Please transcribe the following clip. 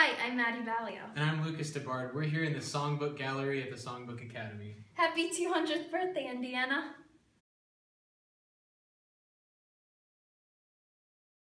Hi, I'm Maddie Valio. And I'm Lucas DeBard. We're here in the Songbook Gallery at the Songbook Academy. Happy 200th birthday, Indiana.